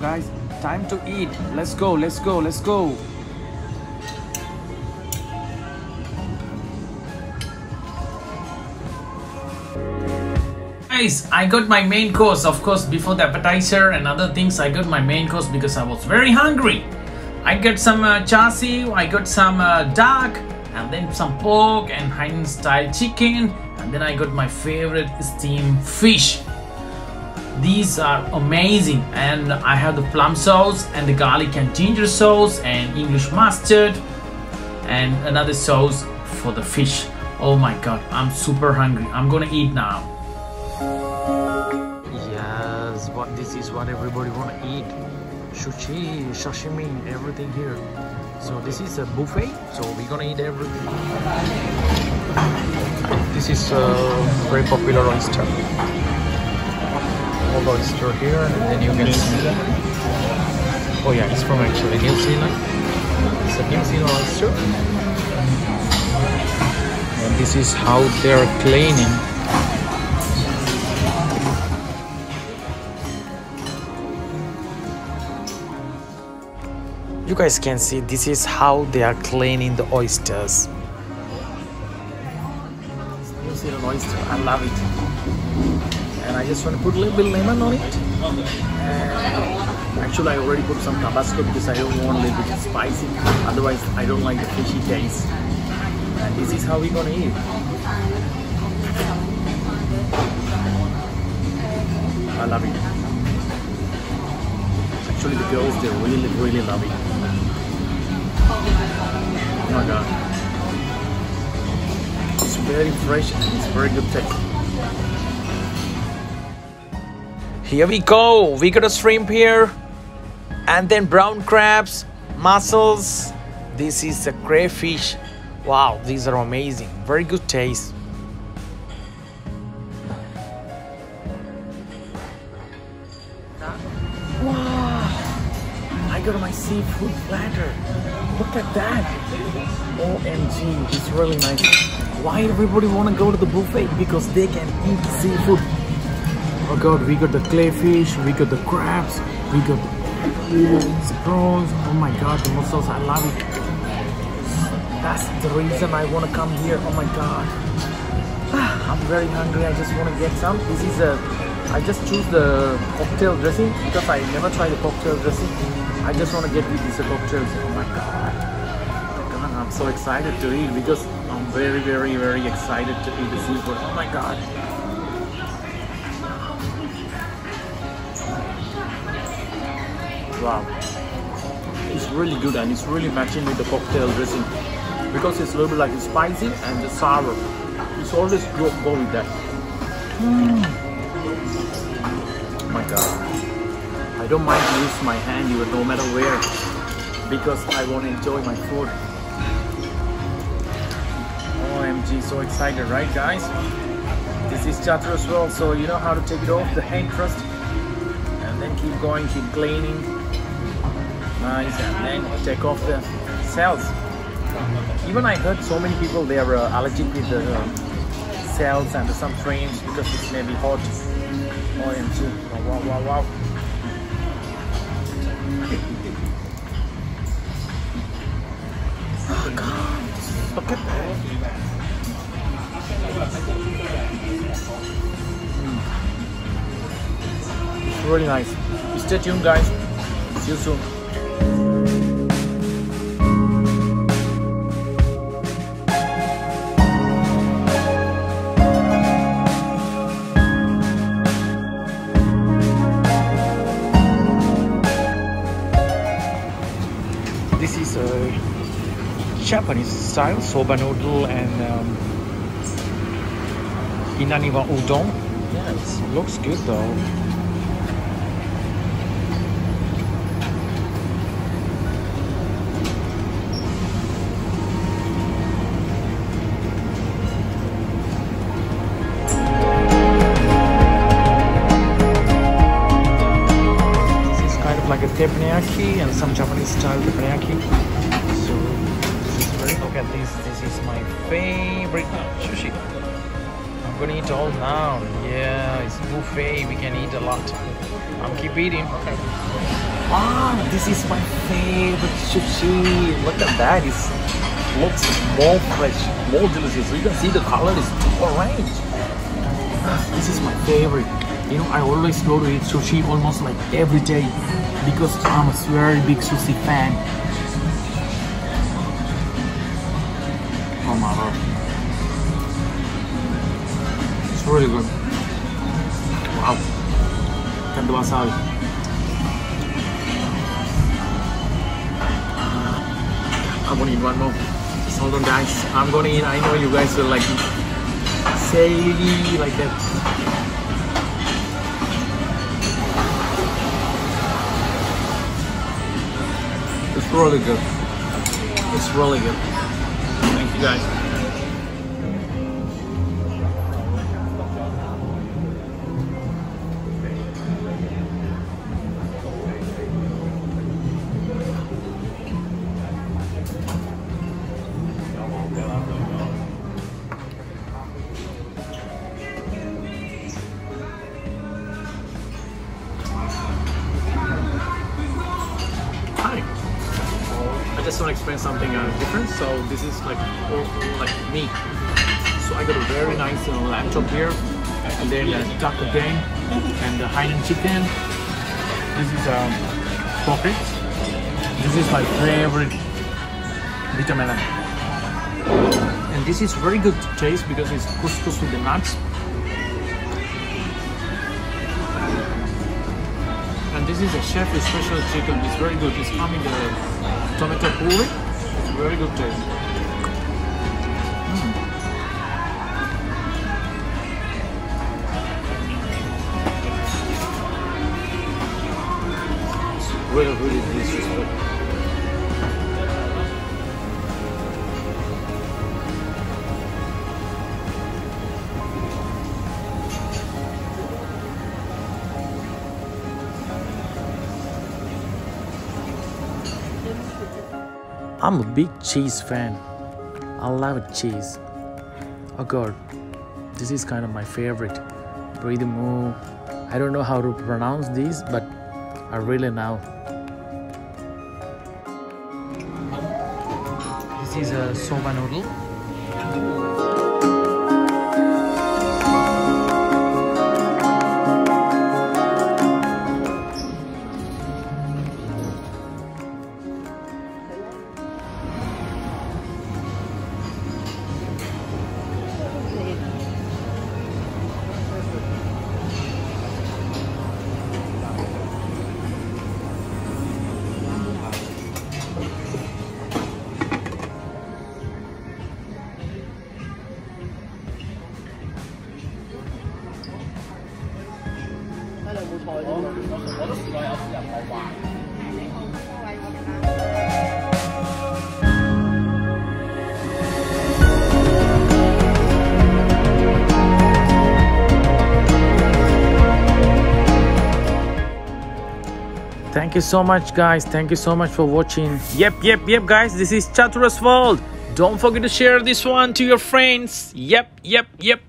guys. Time to eat. Let's go let's go let's go. Guys i got my main course of course before the appetizer and other things i got my main course because i was very hungry. I got some uh, i got some uh, duck and then some pork and Hainan style chicken and then i got my favorite steamed fish these are amazing. And i have the plum sauce and the garlic and ginger sauce and english mustard and another sauce for the fish. Oh my god i'm super hungry. I'm gonna eat now. Yes what this is what everybody wanna eat. Sushi sashimi everything here. So this is a buffet so we're gonna eat everything. This is a very popular oyster all the oyster here and then you can see oh yeah it's from actually New Zealand. It's a New Zealand oyster and this is how they're cleaning. You guys can see this is how they are cleaning the oysters. New Zealand oyster I love it and I just want to put a little bit lemon on it. And actually I already put some Tabasco because I don't want a little bit spicy. Otherwise I don't like the fishy taste. And this is how we're gonna eat. I love it. Actually the girls they really really love it. Oh my god. It's very fresh and it's very good taste here we go. We got a shrimp here. And then brown crabs mussels. This is a crayfish. Wow these are amazing. Very good taste. Wow. I got my seafood platter. Look at that. Omg it's really nice. Why everybody want to go to the buffet? Because they can eat seafood oh god we got the clayfish we got the crabs we got the prawns. Oh my god the mussels i love it. That's the reason i want to come here. Oh my god. Ah, I'm very hungry. I just want to get some. This is a i just choose the cocktail dressing because i never tried the cocktail dressing. I just want to get with these cocktails oh my god. Oh my god i'm so excited to eat because i'm very very very excited to eat the seafood oh my god wow. It's really good and it's really matching with the cocktail dressing because it's a little bit like spicy and the sour. It's always go, go with that. Mm. oh my god. I don't mind use my hand even no matter where because i want to enjoy my food. Omg so excited right guys? This is chatter as well so you know how to take it off the hand first and then keep going keep cleaning nice and then take off the cells. Even I heard so many people they are uh, allergic with the uh, cells and some frames because it's maybe hot. OMG wow wow wow wow. Oh god. Look at that it's really nice. Stay tuned guys. See you soon Japanese style soba noodle and um, inaniwa udon. Yeah, it looks good though. This is kind of like a teppanyaki and some Japanese style teppanyaki. At this. This is my favorite sushi. I'm gonna eat all now. Yeah, it's buffet. We can eat a lot. I'm keep eating. Okay. Ah, this is my favorite sushi. Look at that. It looks more fresh, more delicious. You can see the color is orange. Ah, this is my favorite. You know, I always go to eat sushi almost like every day because I'm a very big sushi fan. Oh my god. It's really good. Wow. Got the wasabi. I'm gonna eat one more. Just hold on guys. I'm gonna eat. I know you guys will like. Say like that. It's really good. It's really good. You guys. Just want to explain something uh, different. So this is like for, like me. So I got a very nice uh, laptop here, and then uh, duck again, and the Hainan chicken. This is um, pocket. This is my favorite vitamin. And this is very good to taste because it's couscous with the nuts. And this is a chef's special chicken. It's very good. It's coming the tomato puri. It's very good taste. I'm a big cheese fan. I love cheese. Oh god, this is kind of my favorite. Breathe moo. I don't know how to pronounce these, but I really know. This is a soba noodle. Thank you so much, guys. Thank you so much for watching. Yep, yep, yep, guys. This is Chathura's World. Don't forget to share this one to your friends. Yep, yep, yep.